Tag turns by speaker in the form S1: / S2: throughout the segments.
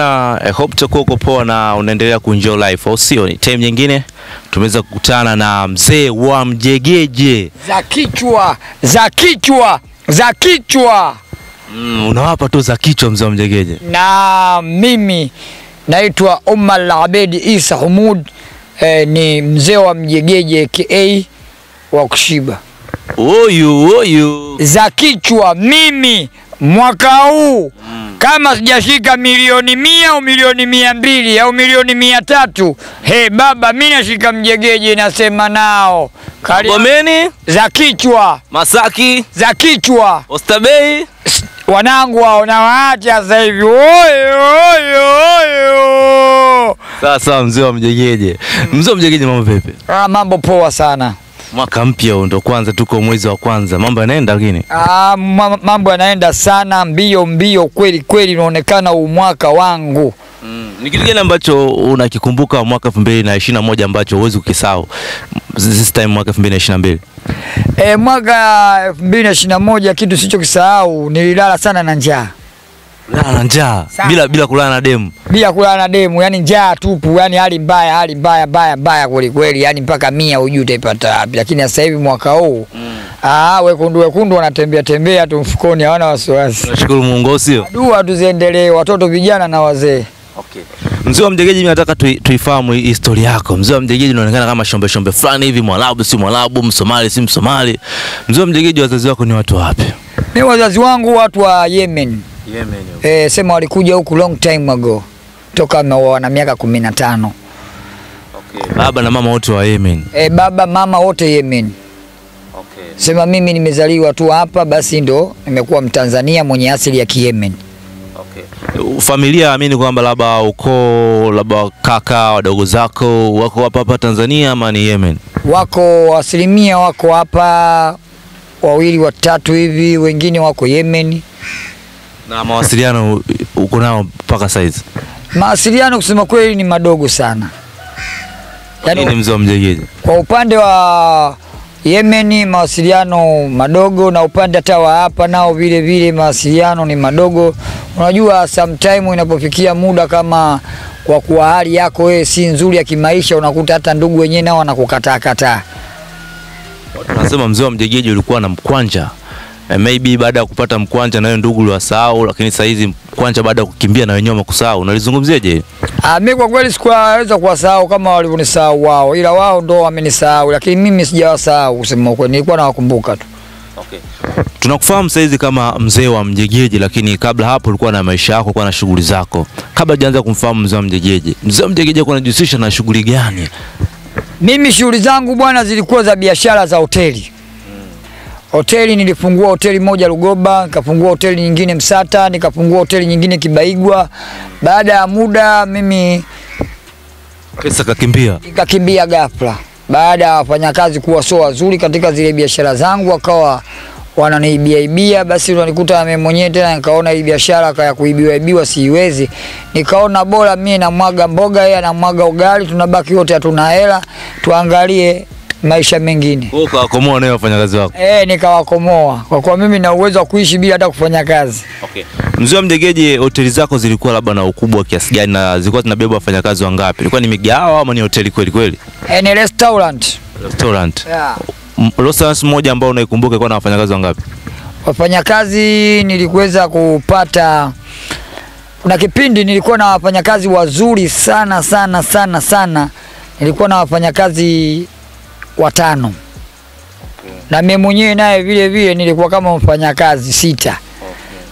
S1: Bana, I hope utakuwa uko poa na unaendelea kuenjoy life, au sio? Ni time nyingine tumeweza kukutana na mzee wa Mjegeje.
S2: za kichwa za kichwa za kichwa
S1: Mm, unawapa tu za kichwa mzee wa Mjegeje.
S2: na mimi naitwa Omar Abedi Isa Humud eh, ni mzee wa Mjegeje ka wa kushiba
S1: Oyu oyu.
S2: za kichwa. Mimi mwaka huu kama sijashika milioni mia au milioni mia mbili au milioni mia tatu he baba, mi nashika Mjegeje, nasema nao
S1: kaliomeni
S2: za kichwa
S1: Masaki,
S2: za kichwa
S1: Oysterbay.
S2: wanangu hao nawaacha sasa hivi. Oyo oyo oyo.
S1: Sasa mzee wa Mjegeje. Mzee wa Mjegeje mambo vipi?
S2: Ah, mambo poa sana.
S1: Mwaka mpya huu ndo kwanza tuko mwezi wa kwanza. Mambo yanaenda lakini.
S2: Ah, mambo yanaenda sana mbio mbio kweli kweli, unaonekana huu mwaka wangu
S1: Mm. Ni kitu gani ambacho unakikumbuka mwaka 2021 ambacho huwezi kukisahau? This time mwaka 2022.
S2: e, mwaka ishirini na moja kitu sichokisahau, nililala sana na njaa
S1: Lala na njaa bila bila kulala na demu.
S2: bila kulala na demu, yani njaa tupu, yani hali mbaya, hali mbaya mbaya mbaya kweli kweli, yani mpaka mia hujui utaipata wapi. Lakini sasa hivi mwaka huu ah, wekundu wekundu wanatembea tembea tu mfukoni, hawana wasiwasi.
S1: Tunashukuru Mungu sio?
S2: Dua tuziendelee, watoto vijana na wazee.
S1: Okay. Mzee wa Mjegeji, mimi nataka tui- tuifahamu tui historia yako. Mzee wa Mjegeji unaonekana kama shombe shombe fulani hivi, Mwarabu si Mwarabu, Msomali si Msomali. Mzee wa Mjegeji, wazazi wako ni watu wapi?
S2: Mimi wazazi wangu watu wa Yemen,
S1: Yemen.
S2: Eh, sema walikuja huku long time ago toka na- wana miaka kumi na tano.
S1: Okay. Baba na mama wote wa Yemen.
S2: E, baba mama wote Yemen.
S1: Okay.
S2: Sema mimi nimezaliwa tu hapa, basi ndo nimekuwa Mtanzania mwenye asili ya Kiyemen.
S1: Okay. Familia amini kwamba labda ukoo labda kaka wadogo zako wako hapa hapa Tanzania ama ni Yemen?
S2: Wako asilimia wako hapa wawili watatu hivi, wengine wako Yemen.
S1: Na mawasiliano uko nao mpaka saizi?
S2: Mawasiliano kusema kweli ni madogo sana,
S1: Yaani ni mzee wa Mjegeje.
S2: kwa upande wa Yemen mawasiliano madogo, na upande hata wa hapa nao vile vile mawasiliano ni madogo. Unajua, sometime inapofikia muda kama kwa kuwa hali yako wewe si nzuri ya kimaisha, unakuta hata ndugu wenyewe nao wanakukataa kataa.
S1: Tunasema mzee wa Mjegeje ulikuwa na mkwanja. Eh, maybe baada ya kupata mkwanja na wewe ndugu liwasahau, lakini sasa hizi mkwanja baada ya kukimbia na wenyewe wamekusahau. Unalizungumziaje?
S2: Ah, mimi kwa kweli sikuweza kuwasahau kama walivyonisahau wao, ila wao ndo wamenisahau, lakini mimi sijawasahau kusema ukweli, nilikuwa nawakumbuka tu.
S1: Okay. Tunakufahamu sasa hizi kama mzee wa Mjegeje, lakini kabla hapo ulikuwa na maisha yako, ulikuwa na shughuli zako. Kabla hujaanza kumfahamu mzee wa Mjegeje, mzee wa Mjegeje alikuwa anajihusisha na shughuli gani?
S2: Mimi shughuli zangu bwana zilikuwa za biashara za hoteli. Hoteli nilifungua hoteli moja Lugoba, nikafungua hoteli nyingine Msata, nikafungua hoteli nyingine Kibaigwa. Baada ya muda mimi
S1: Pesa kakimbia.
S2: nikakimbia ghafla, baada ya wafanyakazi kuwa sio wazuri katika zile biashara zangu, wakawa wananiibia ibia, basi unanikuta mimi mwenyewe tena, nikaona hii biashara kaya kuibiwa ibiwa siiwezi, nikaona bora mimi namwaga mboga, yeye anamwaga ugali, tunabaki wote hatuna hela, tuangalie maisha mengine.
S1: Ukawakomoa nayo wafanyakazi wako.
S2: Eh, nikawakomoa kwa kuwa mimi na uwezo wa kuishi bila hata kufanya kazi.
S1: Okay. Mzee wa Mjegeje, hoteli zako zilikuwa labda na ukubwa kiasi gani na zilikuwa zinabeba wafanyakazi wangapi? Ilikuwa ni migahawa ama ni hoteli kweli kweli?
S2: Eh, ni restaurant.
S1: Restaurant.
S2: Yeah.
S1: Restaurant moja ambayo unaikumbuka ilikuwa na wafanyakazi wangapi?
S2: wafanyakazi nilikuweza kupata kuna kipindi nilikuwa na wafanyakazi wazuri sana sana sana sana nilikuwa na wafanyakazi watano na mimi mwenyewe naye vile vile nilikuwa kama mfanyakazi sita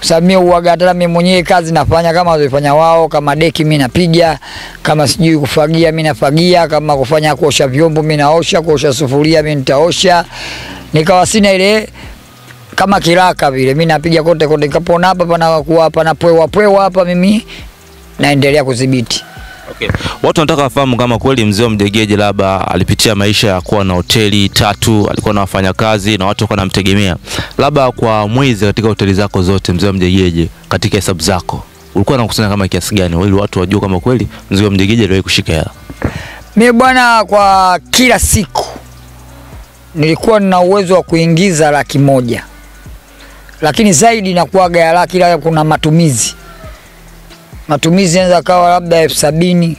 S2: Samia uwaga hata mimi mwenyewe kazi nafanya kama wazifanya wao, kama deki mimi napiga, kama sijui kufagia mimi nafagia, kama kufanya kuosha vyombo mimi naosha, kuosha sufuria mimi nitaosha. Nikawa sina ile kama kiraka vile, mimi napiga kote kote, nikapona hapa pana kuwa pana pwewa pwewa hapa, mimi naendelea kudhibiti.
S1: Okay. Watu wanataka wafahamu kama kweli mzee wa Mjegeje labda alipitia maisha ya kuwa na hoteli tatu, alikuwa na wafanyakazi na watu walikuwa wanamtegemea. Labda kwa mwezi katika hoteli zako zote, mzee wa Mjegeje, katika hesabu zako ulikuwa unakusanya kama kiasi gani, ili watu wajue kama kweli mzee wa Mjegeje aliwahi kushika hela?
S2: Mimi bwana, kwa kila siku nilikuwa nina uwezo wa kuingiza laki moja, lakini zaidi nakuwaga ya laki, kuna matumizi matumizi yanaweza kawa labda elfu sabini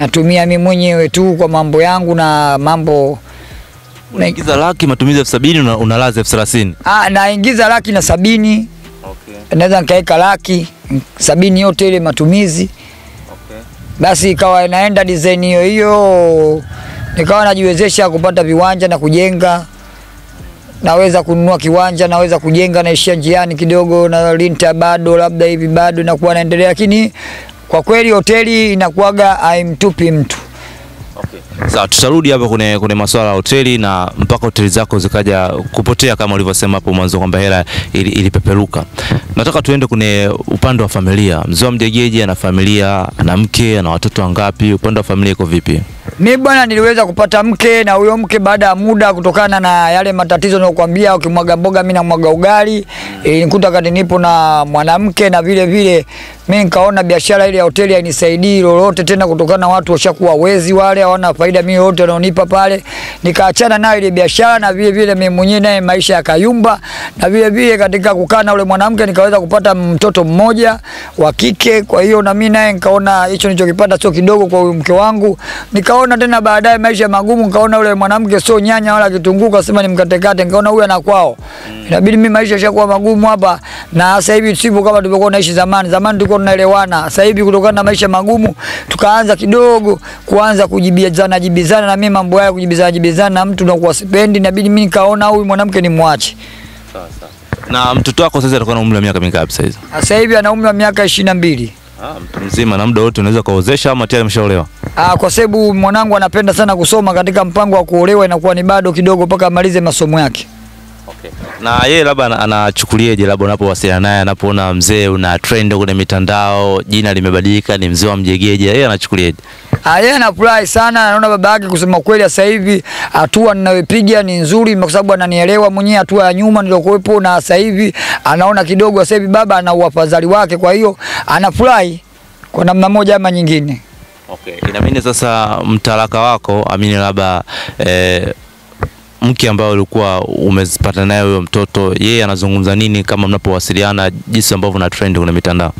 S2: natumia mi mwenyewe tu kwa mambo yangu na mambo
S1: Unaingiza laki matumizi elfu sabini una, unalaza elfu thelathini
S2: ah, naingiza laki na sabini
S1: okay.
S2: naweza nikaweka laki sabini yote ile matumizi
S1: Okay.
S2: basi ikawa inaenda design hiyo hiyo, nikawa najiwezesha kupata viwanja na kujenga. Naweza kununua kiwanja, naweza kujenga, naishia njiani kidogo, na linta bado labda hivi bado inakuwa naendelea, lakini kwa kweli hoteli inakuwaga haimtupi mtu.
S1: Okay. Sawa, tutarudi hapa kwenye, kwenye masuala ya hoteli na mpaka hoteli zako zikaja kupotea kama ulivyosema hapo mwanzo kwamba hela ili- ilipeperuka. Nataka tuende kwenye upande wa familia. Mzee wa Mjegeje ana familia, ana mke, ana watoto wangapi? Upande wa familia iko vipi?
S2: Mi bwana, niliweza kupata mke na huyo mke baada ya muda, kutokana na yale matatizo nayokuambia, ukimwaga mboga mi namwaga ugali, ilinikuta kati nipo na mwanamke, na vile vile mi nikaona biashara ile ya hoteli hainisaidii lolote tena, kutokana na watu washakuwa wezi wale, hawana faida mimi yote wanaonipa pale, nikaachana nayo ile biashara, na vile vile mimi mwenyewe naye maisha yakayumba, na vile vile katika kukaa na ule mwanamke nikaweza kupata mtoto mmoja wa kike. Kwa hiyo na mimi naye nikaona hicho nilichokipata sio kidogo kwa mke wangu, nikaona tena baadaye maisha magumu, nikaona ule mwanamke sio nyanya wala kitunguu, kasema nimkatekate, nikaona huyu ana kwao, inabidi mimi maisha yashakuwa magumu hapa, na sasa hivi sivyo kama tulivyokuwa naishi zamani. Zamani tulikuwa tunaelewana, sasa hivi kutokana na maisha magumu tukaanza kidogo kuanza kujibizana jibizana, na mimi mambo haya kujibizana jibizana na mtu nakuwa sipendi, inabidi mimi nikaona huyu mwanamke ni mwache.
S1: Na mtoto wako sasa atakuwa na umri wa miaka mingapi sasa?
S2: Sasa hivi ana umri wa miaka ishirini na mbili.
S1: Ah, mtu mzima na muda wote unaweza kuozesha ama tayari ameshaolewa?
S2: Ah, kwa sababu mwanangu anapenda sana kusoma, katika mpango wa kuolewa inakuwa ni bado kidogo mpaka amalize masomo yake.
S1: Okay. Na yeye labda ana- anachukulieje labda unapowasiliana naye anapoona mzee una trend kwenye mitandao, jina limebadilika ni mzee wa Mjegeje, yeye anachukulieje?
S2: Ah, yeye anafurahi sana, anaona baba yake, kusema kweli, sasa hivi hatua ninayopiga ni nzuri, kwa sababu ananielewa mwenyewe, hatua ya nyuma nilokuwepo na sasa hivi anaona kidogo, sasa hivi baba ana uafadhali wake, kwa hiyo anafurahi kwa namna moja ama nyingine.
S1: Okay. Inamini sasa mtalaka wako amini labda eh, mke ambaye ulikuwa umezipata naye huyo mtoto, yeye anazungumza nini kama mnapowasiliana, jinsi ambavyo na trend kwenye mitandao?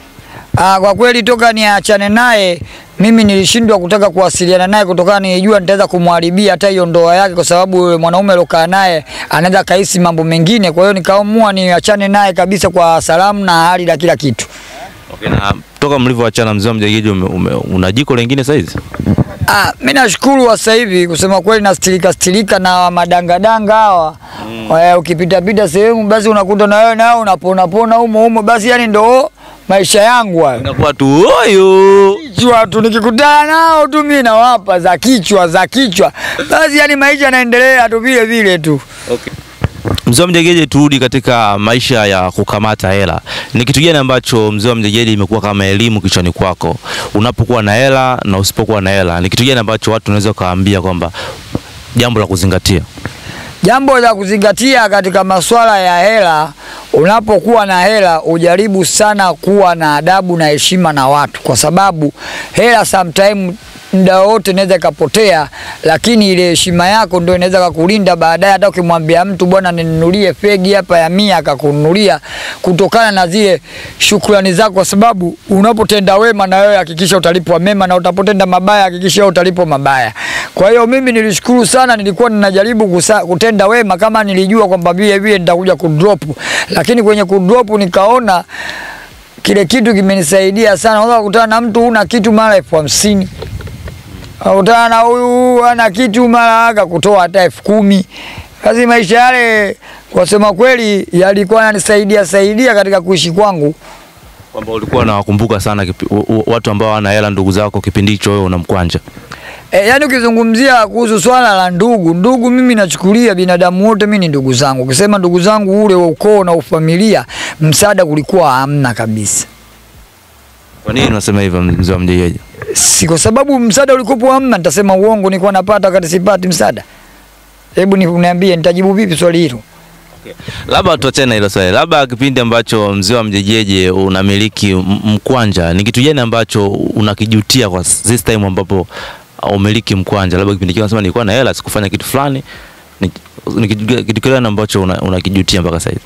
S2: Ah, kwa kweli toka niachane naye mimi nilishindwa kutaka kuwasiliana naye kutokana nilijua nitaweza kumharibia hata hiyo ndoa yake, kwa sababu yule mwanaume aliokaa naye anaweza kahisi mambo mengine. Kwa hiyo nikaamua niachane naye kabisa kwa salamu na hali na kila kitu.
S1: Okay. Na toka mlivyoachana mzee wa ume, una jiko lingine sasa hizi?
S2: Ah, mimi nashukuru sasa hivi kusema kweli nastilika stilika na madangadanga hawa mm. Ukipita pita sehemu basi unakuta na wewe nao unapona pona humo humo, basi yani ndo maisha yangu hayo.
S1: Unakuwa tu huyu
S2: kichwa tu nikikutana nao tu mimi nawapa za kichwa za kichwa, basi yani maisha yanaendelea tu vile vile tu.
S1: Okay. Mzee wa Mjegeje, turudi katika maisha ya kukamata hela. Ni kitu gani ambacho mzee wa Mjegeje imekuwa kama elimu kichwani kwako, unapokuwa na hela na usipokuwa na hela? Ni kitu gani ambacho watu unaweza ukawaambia kwamba jambo la kuzingatia?
S2: Jambo la kuzingatia katika masuala ya hela, unapokuwa na hela ujaribu sana kuwa na adabu na heshima na watu, kwa sababu hela sometime muda wote inaweza ikapotea, lakini ile heshima yako ndio inaweza kukulinda baadaye. Hata ukimwambia mtu bwana, ninunulie fegi hapa ya mia, akakununulia kutokana na zile shukrani zako, kwa sababu unapotenda wema na wewe hakikisha utalipwa mema, na utapotenda mabaya hakikisha utalipwa mabaya. Kwa hiyo mimi nilishukuru sana, nilikuwa ninajaribu kusa, kutenda wema kama nilijua kwamba vile vile nitakuja kudrop, lakini kwenye kudrop nikaona kile kitu kimenisaidia sana. Unaweza kukutana na mtu una kitu mara elfu hamsini akutana na huyu ana kitu mara akakutoa hata elfu kumi. Kazi maisha yale kwa sema kweli yalikuwa yananisaidia saidia katika kuishi kwangu.
S1: Kwamba ulikuwa unawakumbuka sana kipi, watu ambao wana hela, ndugu zako, kipindi hicho wewe unamkwanja.
S2: E, yani ukizungumzia kuhusu swala la ndugu, ndugu mimi nachukulia binadamu wote mimi ni ndugu zangu. Ukisema ndugu zangu ule wa ukoo na ufamilia, msaada kulikuwa hamna kabisa.
S1: Kwa nini unasema hivyo mzee wa Mjegeje?
S2: Si kwa sababu msaada ulikupo hamna, nitasema uongo nilikuwa napata wakati sipati msaada. Hebu ni uniambie nitajibu vipi swali hilo? Okay.
S1: Labda tuachane na hilo swali, labda kipindi ambacho mzee wa Mjejeje unamiliki mkwanja, ni kitu gani ambacho unakijutia kwa this time ambapo umiliki mkwanja? Labda kipindi kile unasema nilikuwa na hela sikufanya kitu fulani, ni, kitu gani ambacho unakijutia una- mpaka sasa hivi?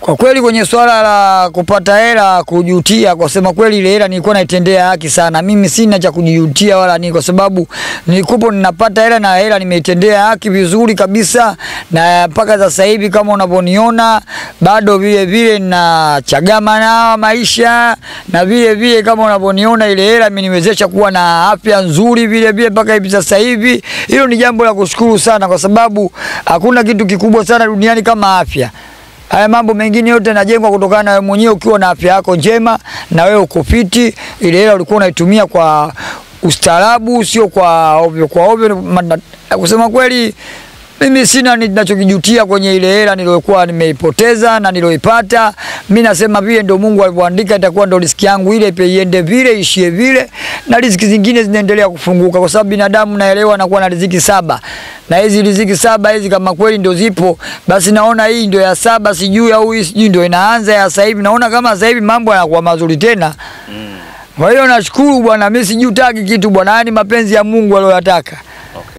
S2: Kwa kweli kwenye swala la kupata hela kujutia, kwa sema kweli, ile hela nilikuwa naitendea haki sana. Mimi sina cha kujutia wala nini, kwa sababu nilikupo ninapata hela na hela nimeitendea haki vizuri kabisa, na mpaka sasa hivi kama unavyoniona bado vile vile nachagama na maisha, na vile vile kama unavyoniona ile hela imeniwezesha kuwa na afya nzuri vile vile mpaka hivi sasa hivi. Hilo ni jambo la kushukuru sana, kwa sababu hakuna kitu kikubwa sana duniani kama afya. Haya mambo mengine yote yanajengwa kutokana na wewe mwenyewe ukiwa na afya yako njema na wewe uko fiti. Ile hela ulikuwa unaitumia kwa ustaarabu, sio kwa ovyo kwa ovyo. Kusema kweli, mimi sina ninachokijutia kwenye ile hela niliyokuwa nimeipoteza na niliyoipata. Mimi nasema vile ndio Mungu alivyoandika, itakuwa ndio riziki yangu ile, ipe iende vile, ishie vile, na riziki zingine zinaendelea kufunguka, kwa sababu binadamu naelewa anakuwa na riziki saba, na hizi riziki saba hizi kama kweli ndio zipo, basi naona hii ndio ya saba, sijui au hii sijui ndio inaanza ya sasa hivi. Naona kama sasa hivi mambo yanakuwa mazuri tena. Kwa hiyo nashukuru bwana, mimi sijutaki kitu bwana, yani mapenzi ya Mungu aliyoyataka